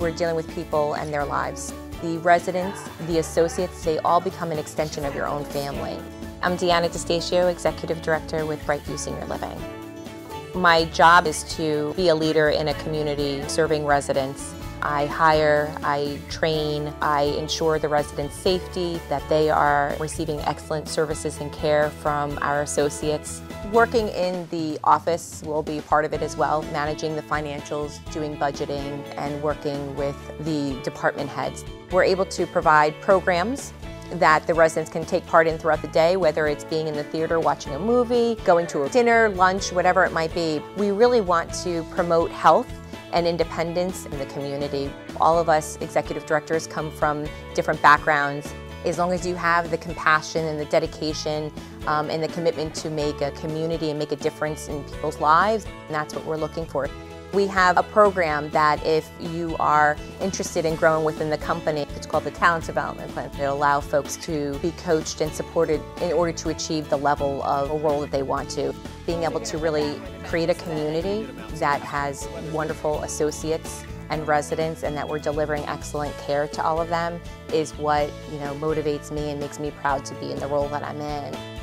We're dealing with people and their lives. The residents, the associates, they all become an extension of your own family. I'm Deanna DeStacio, Executive Director with Brightview Senior Living. My job is to be a leader in a community serving residents I hire, I train, I ensure the residents' safety, that they are receiving excellent services and care from our associates. Working in the office will be part of it as well, managing the financials, doing budgeting, and working with the department heads. We're able to provide programs that the residents can take part in throughout the day, whether it's being in the theater, watching a movie, going to a dinner, lunch, whatever it might be. We really want to promote health and independence in the community. All of us executive directors come from different backgrounds. As long as you have the compassion and the dedication um, and the commitment to make a community and make a difference in people's lives, that's what we're looking for. We have a program that if you are interested in growing within the company, it's called the Talent Development Plan. It allows folks to be coached and supported in order to achieve the level of a role that they want to. Being able to really create a community that has wonderful associates and residents and that we're delivering excellent care to all of them is what you know motivates me and makes me proud to be in the role that I'm in.